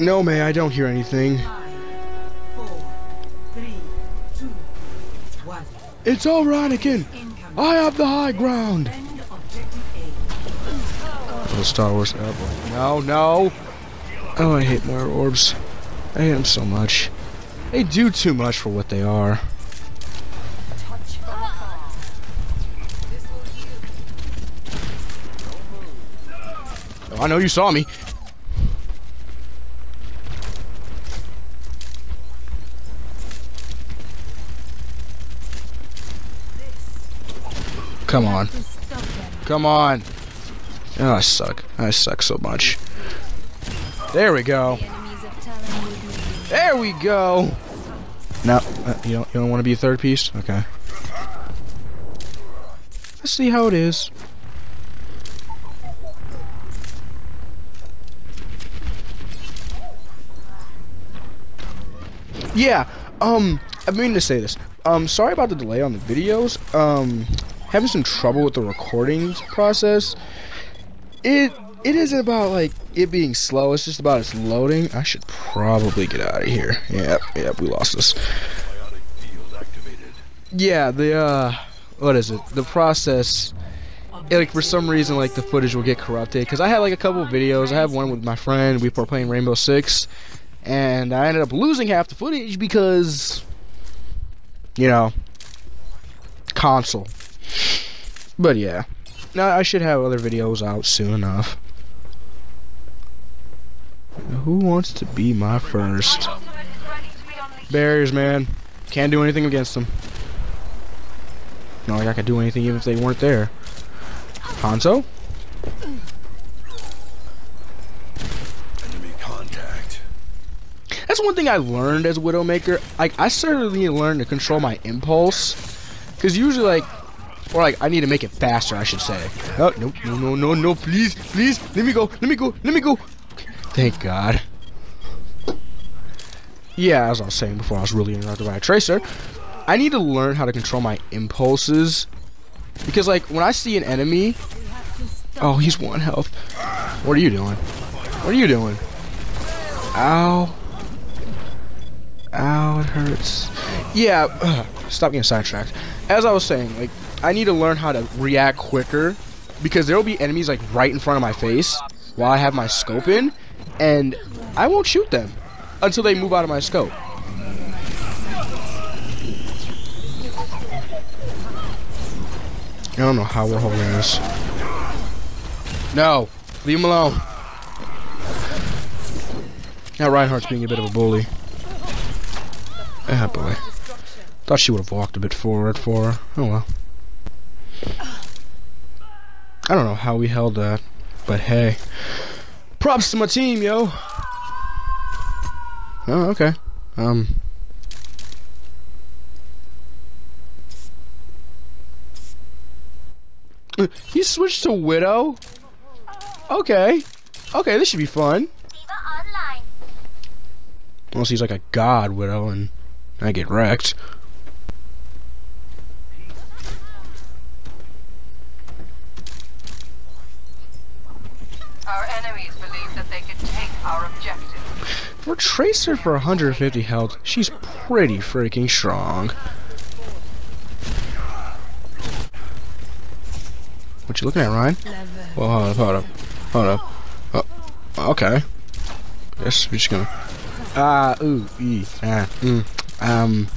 No, May, I don't hear anything. Four, three, two, one. It's all Anakin. I have the high ground. Oh, Star Wars. Boy. No, no. Oh, I hate Moira orbs. I hate them so much. They do too much for what they are. Oh, I know you saw me. Come on. Come on. Oh, I suck. I suck so much. There we go. There we go. No, uh, you don't. You don't want to be a third piece. Okay. Let's see how it is. Yeah. Um. I mean to say this. Um. Sorry about the delay on the videos. Um. Having some trouble with the recording process. It it isn't about like it being slow. It's just about its loading. I should probably get out of here. Yep, yep, we lost this. Yeah, the uh, what is it? The process. like for some reason, like the footage will get corrupted. Cause I had like a couple videos. I have one with my friend. We were playing Rainbow Six, and I ended up losing half the footage because, you know, console. But yeah. I should have other videos out soon enough. Who wants to be my first? Barriers, man. Can't do anything against them. Not like I could do anything even if they weren't there. Hanzo? Enemy contact. That's one thing I learned as Widowmaker. Like, I certainly learned to control my impulse. Because usually, like, or like, I need to make it faster, I should say. Oh, no, no, no, no, no, please, please, let me go, let me go, let me go. Thank God. Yeah, as I was saying before, I was really interrupted by a tracer. I need to learn how to control my impulses. Because, like, when I see an enemy... Oh, he's one health. What are you doing? What are you doing? Ow. Ow, it hurts. Yeah, ugh, stop getting sidetracked. As I was saying, like, I need to learn how to react quicker because there will be enemies like right in front of my face while I have my scope in, and I won't shoot them until they move out of my scope. I don't know how we're holding this. No, leave him alone. Now Reinhardt's being a bit of a bully. Ah, boy. Thought she would have walked a bit forward for her. Oh well. I don't know how we held that, but hey. Props to my team, yo. Oh, okay. Um. Uh, He switched to Widow? Okay. Okay, this should be fun. Unless he's like a god Widow and I get wrecked. Our enemies believe that they can take our objective. For Tracer for 150 health, she's pretty freaking strong. What you looking at, Ryan? Well, hold up, hold up, hold up. Oh, okay. Yes, we're just gonna. Ah, ooh, ee, ah, mm, um.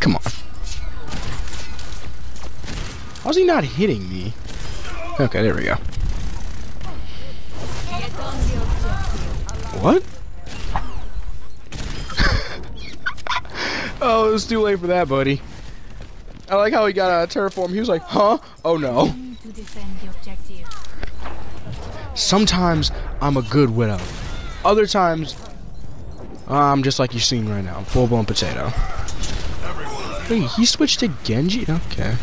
Come on. How's he not hitting me? Okay, there we go. What? oh, it was too late for that, buddy. I like how he got out of terraform. He was like, huh? Oh no. to defend the objective. Sometimes I'm a good widow. Other times, I'm just like you're seeing right now. Full blown potato. Hey, he switched to Genji? Okay.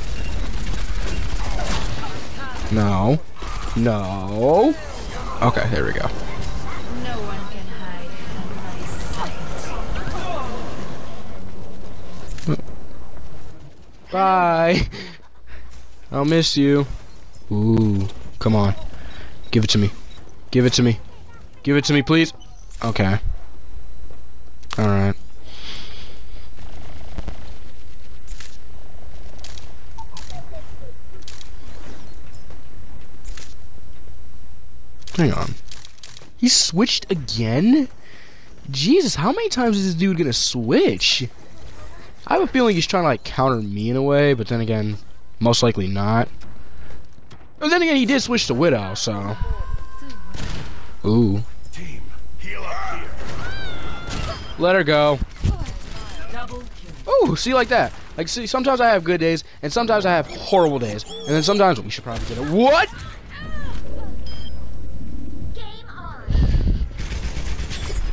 No. No. Okay, there we go. No one can hide from my sight. Bye. I'll miss you. Ooh, come on. Give it to me. Give it to me. Give it to me, please. Okay. Alright. Hang on. He switched again? Jesus, how many times is this dude gonna switch? I have a feeling he's trying to like counter me in a way, but then again, most likely not. But then again, he did switch to Widow, so. Ooh. Team, heal up here. Let her go. Ooh, see like that. Like see, sometimes I have good days, and sometimes I have horrible days, and then sometimes we should probably get it. What?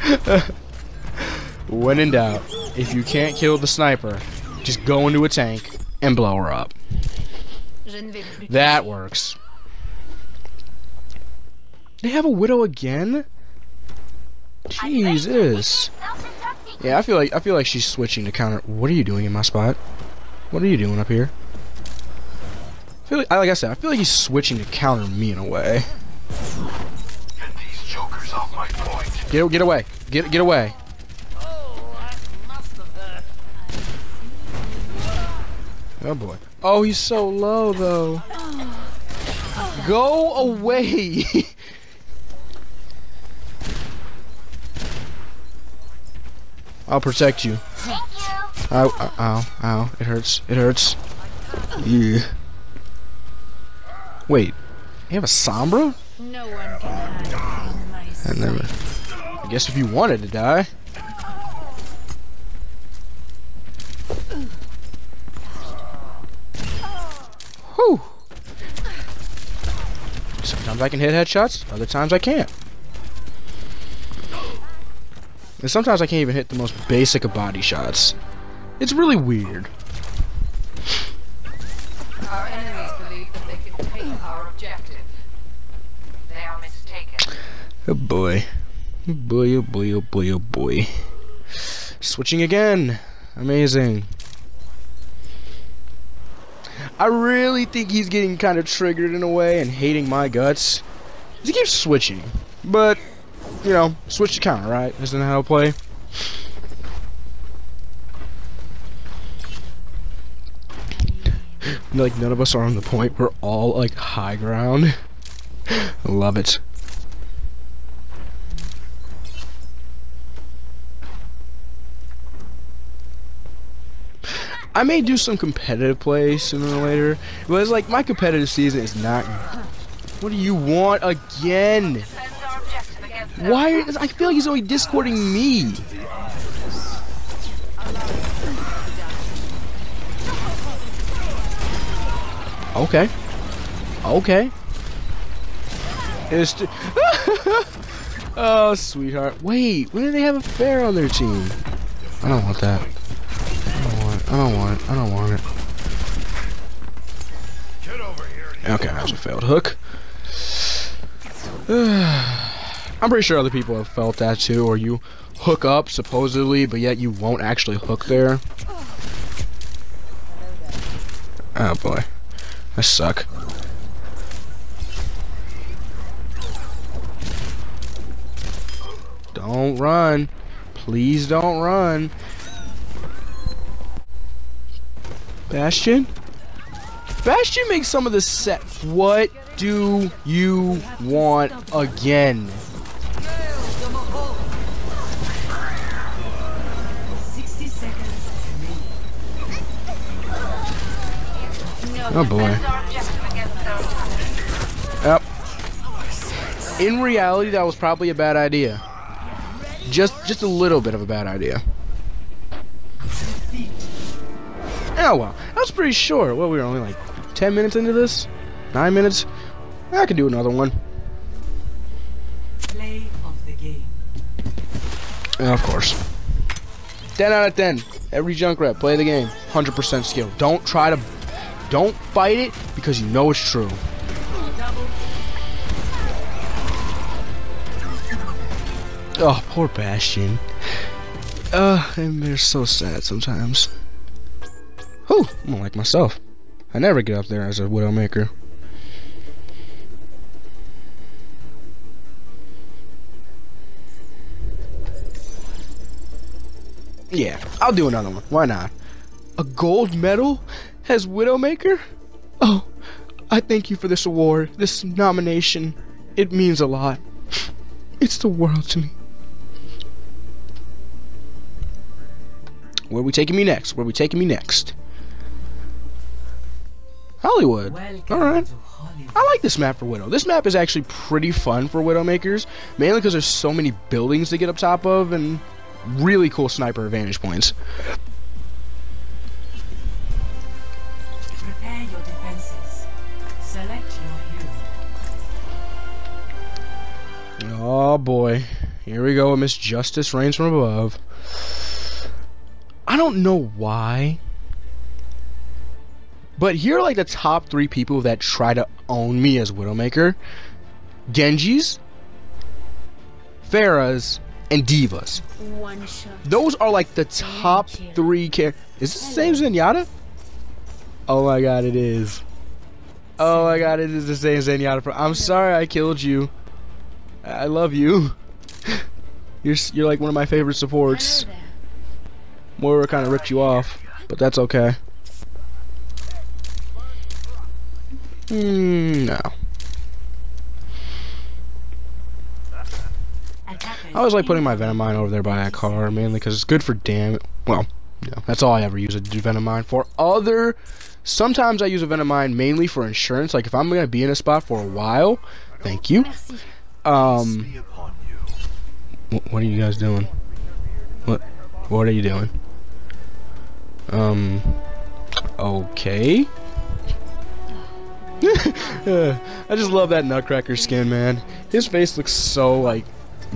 when in doubt, if you can't kill the sniper, just go into a tank and blow her up. Je ne vais plus That works. They have a widow again? Jesus. Yeah, I feel like I feel like she's switching to counter. What are you doing in my spot? What are you doing up here? I feel like, like I said, I feel like he's switching to counter me in a way. Get these jokers off my point. Get get away. Get get away. Oh boy. Oh, he's so low though. Go away. I'll protect you. Ow, ow, ow, ow. It hurts. It hurts. Yeah. Wait. You have a Sombra? No one can hide from my I never. I guess if you wanted to die. Whew. Sometimes I can hit headshots, other times I can't. And sometimes I can't even hit the most basic of body shots. It's really weird. Our enemies believe that they can take our objective. They are mistaken. Oh boy. Oh boy, oh boy, oh boy, oh boy. Switching again. Amazing. I really think he's getting kind of triggered in a way and hating my guts. He keeps switching. But, you know, switch to counter, right? Isn't that how to play? like, none of us are on the point. We're all, like, high ground. Love it. I may do some competitive play sooner or later, but it's like my competitive season is not. What do you want again? Why? Are, I feel like he's only discording me. Okay. Okay. It's. oh, sweetheart. Wait, when did they have a fair on their team? I don't want that. I don't want it. I don't want it. I don't want it. Get over here. Okay, that was a failed hook. I'm pretty sure other people have felt that too, or you hook up supposedly, but yet you won't actually hook there. Oh boy, I suck. Don't run. Please don't run. Bastion? Bastion makes some of the set. What do you want again? 60 seconds. Oh boy. Defend our objective against their attack. Yep. In reality, that was probably a bad idea. Just, just a little bit of a bad idea. Oh well, that was pretty sure. Well, we were only like 10 minutes into this? 9 minutes? I could do another one. Play of the game. Yeah, of course. 10 out of 10. Every Junkrat, play the game. 100% skill. Don't try to... Don't fight it because you know it's true. Oh, poor Bastion. Uh, and they're so sad sometimes. Whew, I'm like myself. I never get up there as a Widowmaker. Yeah, I'll do another one. Why not? A gold medal as Widowmaker? Oh, I thank you for this award, this nomination. It means a lot. It's the world to me. Where are we taking me next? Where are we taking me next? Hollywood. Welcome Alright. Hollywood. I like this map for Widow. This map is actually pretty fun for Widowmakers, mainly because there's so many buildings to get up top of and really cool sniper vantage points. Prepare your defenses. Select your hero. Oh boy. Here we go Miss Justice Rains from above. I don't know why. But here are like the top three people that try to own me as Widowmaker. Genji's, Pharah's, and D.Vas. One shot. Those are like the top three char- Is this the same Zenyatta? Oh my god, it is. Oh my god, it is the same Zenyatta. I'm sorry I killed you. I I love you. You're you're like one of my favorite supports. Moira kind of ripped you off, but that's okay. Hmm, no. I always like putting my incoming. Venom Mine over there by that car, mainly because it's good for damage. Well, yeah, that's all I ever use a Venom Mine for. Other, sometimes I use a Venom Mine mainly for insurance. Like if I'm gonna be in a spot for a while, thank you. Um, Be upon you. wh- what are you guys doing? What, what are you doing? Um, okay. Uh, I just love that Nutcracker skin, man. His face looks so like,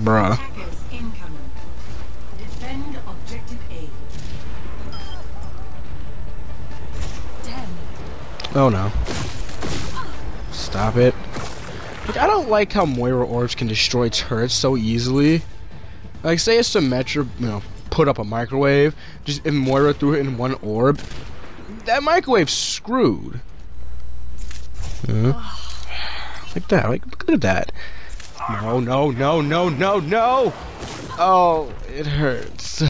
bruh. Attackers incoming. Defend objective A. Damn. Oh no. Stop it. Like, I don't like how Moira orbs can destroy turrets so easily. Like, say a Symmetra, you know, put up a microwave, just if Moira threw it in one orb, that microwave's screwed. Huh? Like that, like, look at that. No, no, no, no, no, no! Oh, it hurts.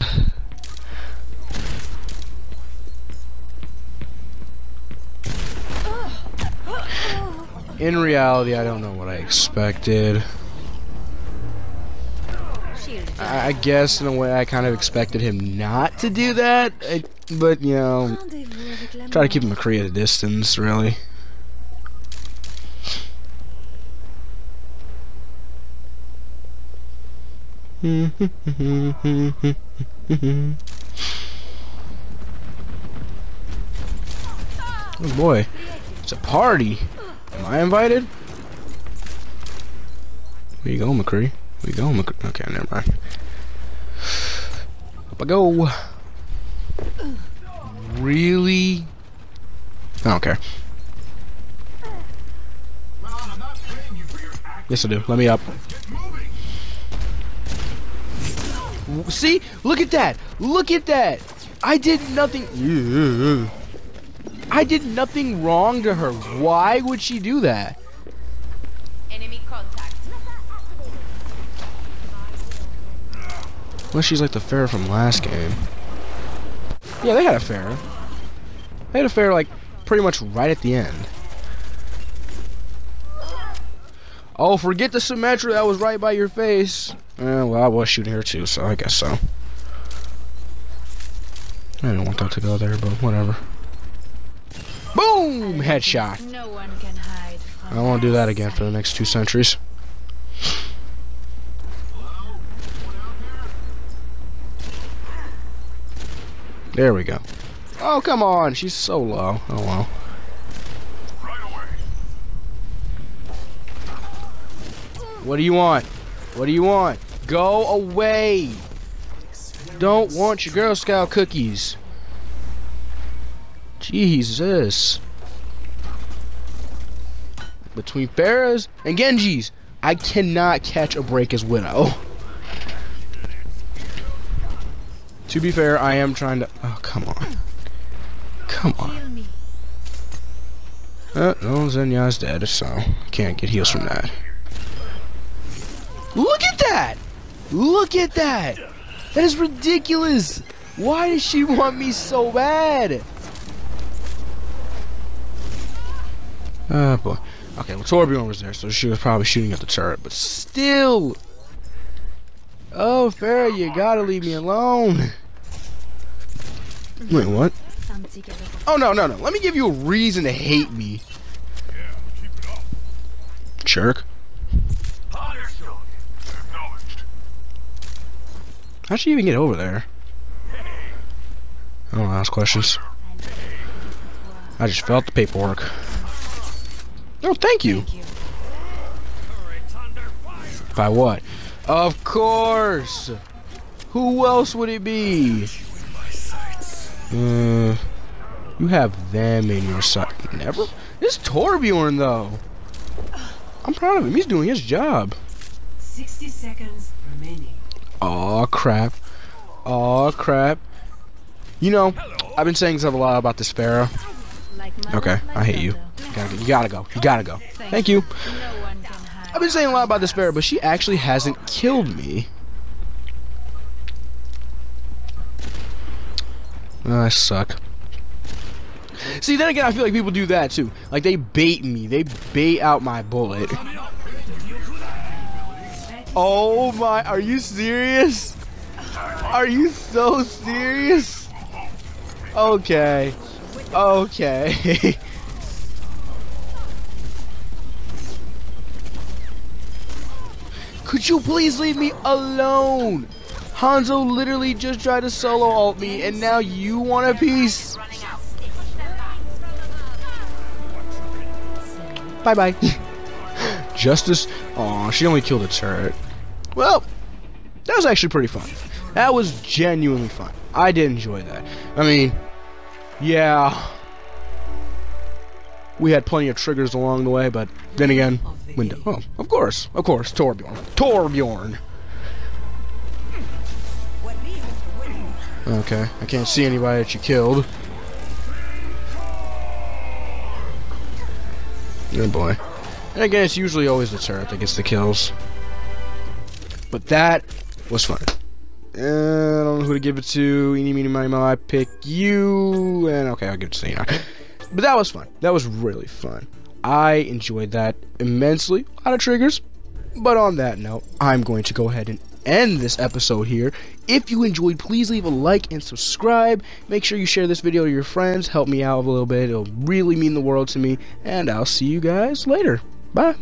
In reality, I don't know what I expected. I guess in a way I kind of expected him not to do that, I, but you know, try to keep mort. McCree at a distance, really. Oh boy, it's a party. Am I invited? Where you go, McCree? Where you go, McCree? Okay, never mind. Up I go. Really? I don't care. Yes, I do. Let me up. See? Look at that. Look at that. I did nothing. Yeah. I did nothing wrong to her. Why would she do that? Enemy contact. Unless she's like the fair from last game. Yeah, they had a fair. They had a fair like pretty much right at the end. Oh, forget the Symmetra that was right by your face. Eh, well, I was shooting her too, so I guess so. I didn't want that to go there, but whatever. Boom! Headshot. No one can hide I to do that again for the next two centuries. There we go. Oh, come on. She's so low. Oh, well. Right away. What do you want? What do you want? Go away. Don't want your Girl Scout cookies. Jesus. Between Pharah's and Genji's, I cannot catch a break as Widow. To be fair, I am trying to. Oh, come on. Come on. Uh, no, Zenya's dead, so can't get heals from that. Look at that! Look at that! That is ridiculous! Why does she want me so bad? Oh boy. Okay, well Torbjorn was there, so she was probably shooting at the turret, but still. Oh, Pharah, you gotta leave me alone. Wait, what? Oh no, no, no. Let me give you a reason to hate me. Jerk. How'd she even get over there? I don't ask questions. I just felt the paperwork. Oh, thank you. By what? Of course! Who else would it be? Uh, you have them in your sight. Never? This Torbjorn, though. I'm proud of him. He's doing his job. 60 seconds remaining. Aw, crap. Aw, crap. You know, I've been saying stuff a lot about. Like mother, Okay, I hate you. You gotta go. You gotta go. You gotta go. Thank you. I've been saying a lot about this Pharah, but she actually hasn't killed me. Oh, I suck. See, then again, I feel like people do that too. Like they bait me. They bait out my bullet. Oh my, are you serious? Are you so serious? Okay. Okay. Could you please leave me alone? Hanzo literally just tried to solo ult me and now you want a piece? Bye bye. Justice. Aw, she only killed a turret. Well, that was actually pretty fun. That was genuinely fun. I did enjoy that. I mean, yeah. We had plenty of triggers along the way, but then again, window. Oh, of course, of course, Torbjorn. Torbjorn. Okay, I can't see anybody that you killed. Oh boy. And again, it's usually always the turret that gets the kills. But that was fun. Uh, I don't know who to give it to. Eeny, meeny, miny, mo. I pick you. And okay, I'll give it to Cena. But that was fun. That was really fun. I enjoyed that immensely. A lot of triggers. But on that note, I'm going to go ahead and end this episode here. If you enjoyed, please leave a like and subscribe. Make sure you share this video to your friends. Help me out a little bit. It'll really mean the world to me. And I'll see you guys later. Bye.